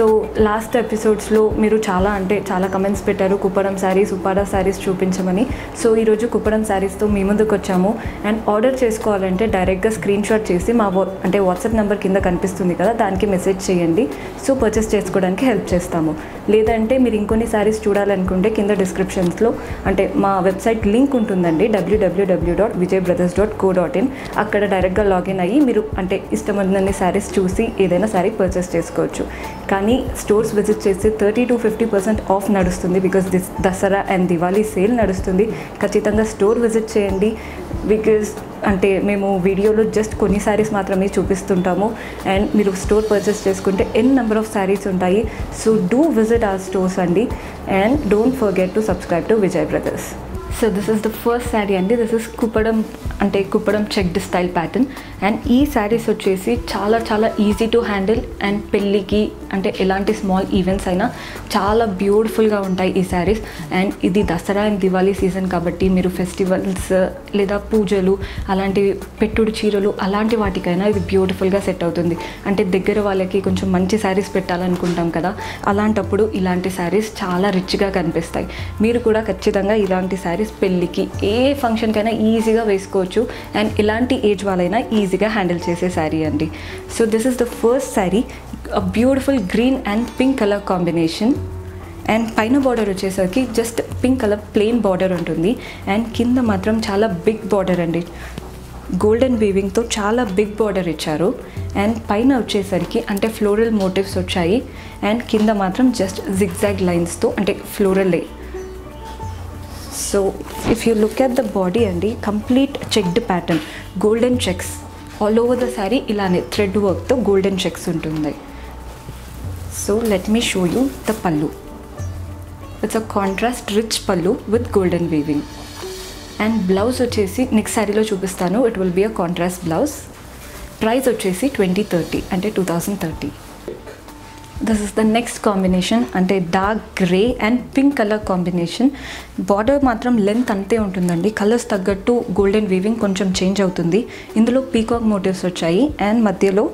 So last ఎపిసోడ్స్లో మీరు చాలా అంటే చాలా కమెంట్స్ పెట్టారు. కుప్పడం శారీస్ ఉప్పాడ శారీస్ చూపించమని. సో ఈరోజు కుప్పడం శారీస్తో మీ ముందుకు వచ్చాము. అండ్ ఆర్డర్ చేసుకోవాలంటే డైరెక్ట్గా స్క్రీన్ షాట్ చేసి మా వా అంటే వాట్సాప్ నెంబర్ కింద కనిపిస్తుంది కదా దానికి మెసేజ్ చేయండి. సో పర్చేస్ చేసుకోవడానికి హెల్ప్ చేస్తాము. లేదంటే మీరు ఇంకొన్ని శారీస్ చూడాలనుకుంటే కింద డిస్క్రిప్షన్స్లో అంటే మా వెబ్సైట్ లింక్ ఉంటుందండి W W W dot Vijay Brothers dot co dot in అక్కడ డైరెక్ట్గా లాగిన్ అయ్యి మీరు అంటే ఇష్టమైనన్ని శారీస్ చూసి ఏదైనా శారీ పర్చేస్ చేసుకోవచ్చు. కానీ స్టోర్స్ విజిట్ చేస్తే thirty to fifty percent off నడుస్తుంది because this Dussehra and Diwali sale నడుస్తుంది. ఖచ్చితంగా స్టోర్ విజిట్ చేయండి బికాస్ అంటే మేము వీడియోలో జస్ట్ కొన్ని శారీస్ మాత్రమే చూపిస్తుంటాము. అండ్ మీరు స్టోర్ పర్చేస్ చేసుకుంటే ఎన్ నెంబర్ ఆఫ్ శారీస్ ఉంటాయి. So do visit our stores అండి. And don't forget to subscribe to Vijay Brothers so this is the first sari అండి. దిస్ ఇస్ కుప్పడం అంటే Kuppadam checked style pattern and ఈ శారీస్ వచ్చేసి చాలా చాలా easy to handle and పెళ్ళికి అంటే ఎలాంటి స్మాల్ ఈవెంట్స్ అయినా చాలా బ్యూటిఫుల్గా ఉంటాయి ఈ శారీస్ అండ్ ఇది దసరా అండ్ దివాళీ సీజన్ కాబట్టి మీరు ఫెస్టివల్స్ లేదా పూజలు అలాంటి పెట్టుడు చీరలు అలాంటి వాటికైనా ఇది బ్యూటిఫుల్గా సెట్ అవుతుంది. అంటే దగ్గర వాళ్ళకి కొంచెం మంచి శారీస్ పెట్టాలనుకుంటాం కదా. అలాంటప్పుడు ఇలాంటి శారీస్ చాలా రిచ్గా కనిపిస్తాయి. మీరు కూడా ఖచ్చితంగా ఇలాంటి శారీస్ పెళ్ళికి ఏ ఫంక్షన్కైనా ఈజీగా వేసుకోవచ్చు. అండ్ ఇలాంటి ఏజ్ వాళ్ళైనా ఈజీగా హ్యాండిల్ చేసే శారీ అండి. So this is the first sari. Beautiful green and pink colour combination and పైన బార్డర్ వచ్చేసరికి just pink colour plain border ఉంటుంది. అండ్ కింద మాత్రం చాలా బిగ్ బార్డర్ అండి. గోల్డెన్ వీవింగ్తో చాలా బిగ్ బార్డర్ ఇచ్చారు. అండ్ పైన వచ్చేసరికి అంటే ఫ్లోరల్ మోటివ్స్ వచ్చాయి. అండ్ కింద మాత్రం జస్ట్ జిగ్జాగ్ లైన్స్తో అంటే floral so if you look at the body అండి complete checked pattern golden checks all over the sari ఇలానే థ్రెడ్ వర్క్తో గోల్డెన్ చెక్స్ ఉంటుంది so let me show you the pallu it's a contrast rich pallu with golden weaving and blouse వచ్చేసి next శారీలో చూపిస్తాను. It will be a contrast blouse price వచ్చేసి twenty thirty అంటే two thousand thirty this is the next combination అంటే dark grey and pink colour combination border మాత్రం length అంతే ఉంటుందండి. Colours తగ్గట్టు గోల్డెన్ వీవింగ్ కొంచెం చేంజ్ అవుతుంది. ఇందులో పీకాక్ మోటివ్స్ వచ్చాయి. అండ్ మధ్యలో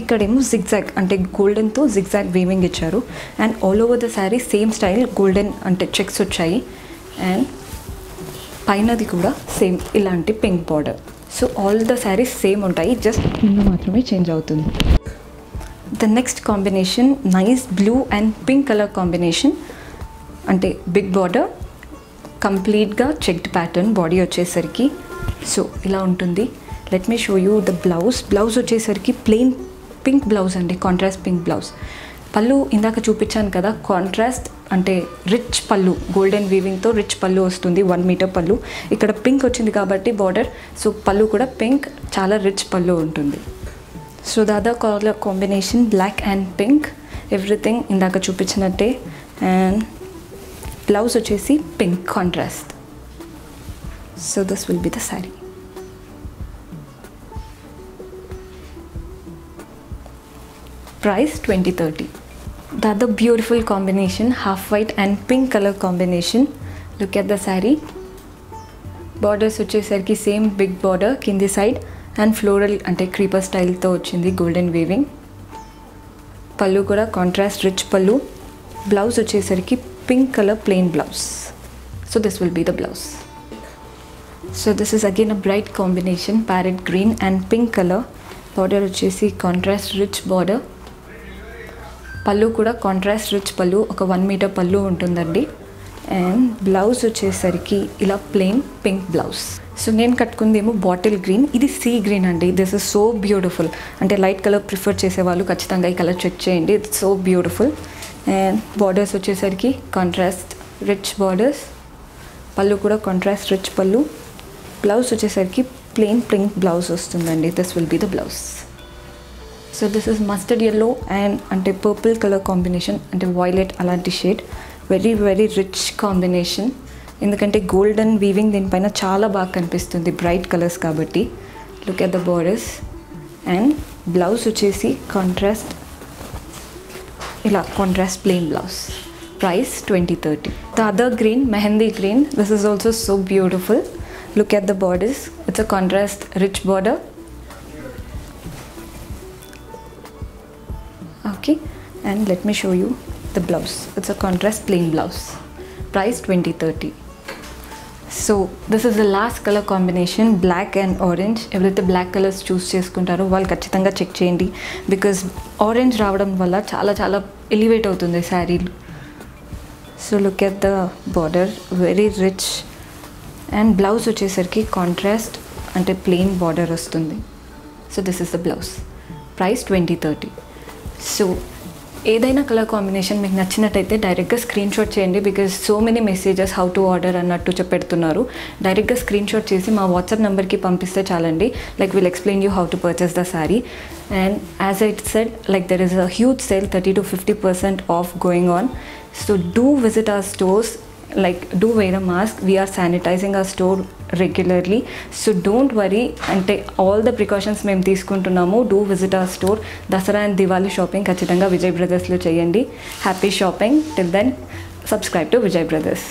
ఇక్కడేమో జిగ్జాగ్ అంటే గోల్డెన్తో జిగ్జాగ్ వీవింగ్ ఇచ్చారు. And all over the sari same style golden అంటే చెక్స్ వచ్చాయి. అండ్ పైనది కూడా సేమ్ ఇలాంటి pink border so all the saris same ఉంటాయి. జస్ట్ కింద మాత్రమే చేంజ్ అవుతుంది. The next combination nice blue and pink colour combination అంటే బిగ్ బార్డర్ కంప్లీట్గా చెక్డ్ ప్యాటర్న్ బాడీ వచ్చేసరికి. సో ఇలా ఉంటుంది. Let me show you the blouse blouse వచ్చేసరికి ప్లెయిన్ పింక్ బ్లౌజ్ అండి. కాంట్రాస్ట్ పింక్ బ్లౌజ్ పళ్ళు ఇందాక చూపించాను కదా. కాంట్రాస్ట్ అంటే రిచ్ పళ్ళు. గోల్డెన్ వీవింగ్తో రిచ్ పళ్ళు వస్తుంది. వన్ మీటర్ పళ్ళు. ఇక్కడ పింక్ వచ్చింది కాబట్టి బార్డర్ సో పళ్ళు కూడా పింక్ చాలా రిచ్ పళ్ళు ఉంటుంది. So Dada colour combination black and pink everything ఇందాక చూపించినట్టే. అండ్ బ్లౌజ్ వచ్చేసి pink contrast so this will be the sari price twenty thirty the other beautiful combination half white and pink color combination. Look at the saree. Borders వచ్చేసరికి same big border కింది side and floral అంటే creeper స్టైల్తో వచ్చింది golden weaving. Pallu కూడా contrast rich pallu. Blouse వచ్చేసరికి pink colour plain blouse so this will be the blouse so this is again a bright combination parrot green and pink colour border వచ్చేసి contrast rich border pallu కూడా contrast rich పళ్ళు. ఒక one metre పళ్ళు ఉంటుందండి. And blouse వచ్చేసరికి ఇలా plain pink blouse so నేను కట్టుకుందేమో బాటిల్ గ్రీన్ ఇది సీ గ్రీన్ అండి. దిస్ ఇస్ సో బ్యూటిఫుల్ అంటే లైట్ కలర్ ప్రిఫర్ చేసే వాళ్ళు ఖచ్చితంగా ఈ కలర్ చెక్ చేయండి. It's so beautiful and borders వచ్చేసరికి కాంట్రాస్ట్ రిచ్ బార్డర్స్ పళ్ళు కూడా కాంట్రాస్ట్ రిచ్ పళ్ళు. బ్లౌజ్ వచ్చేసరికి ప్లెయిన్ పింక్ బ్లౌజ్ వస్తుందండి. This will be the blouse so this is mustard yellow and అంటే పర్పుల్ కలర్ కాంబినేషన్ అంటే వైలెట్ అలాంటి shade very very rich combination ఎందుకంటే golden weaving దీనిపైన చాలా బాగా కనిపిస్తుంది బ్రైట్ కలర్స్ కాబట్టి look at the borders and blouse వచ్చేసి కాంట్రాస్ట్ ఇలా contrast plain blouse price 2030 the other green mehendi green this is also so beautiful look at the borders it's a contrast rich border okay and let me show you the blouse. It's a contrast plain blouse. Price 2030 so this is the last colour combination black and orange ఎవరైతే black colours choose చేసుకుంటారో వాళ్ళు ఖచ్చితంగా check చేయండి. Because orange రావడం వల్ల చాలా చాలా elevate అవుతుంది శారీలు so look at the border very rich and blouse వచ్చేసరికి కాంట్రాస్ట్ అంటే ప్లెయిన్ బార్డర్ వస్తుంది. So this is the blouse price twenty thirty so ఏదైనా కలర్ కాంబినేషన్ మీకు నచ్చినట్టయితే డైరెక్ట్గా స్క్రీన్ షాట్ చేయండి because so many messages how to order అన్నట్టు చెప్పెడుతున్నారు. డైరెక్ట్గా స్క్రీన్ షాట్ చేసి మా వాట్సాప్ నెంబర్కి పంపిస్తే చాలండి. Like will explain you how to purchase the sari and as I said like there is a huge sale thirty to fifty percent off going on so do visit our stores like do wear a mask. We are sanitizing our store regularly so don't worry అంటే all the precautions మేము తీసుకుంటున్నాము. Do visit our store Dussehra and Diwali shopping ఖచ్చితంగా విజయ్ బ్రదర్స్లో చేయండి. Happy shopping till then subscribe to Vijay Brothers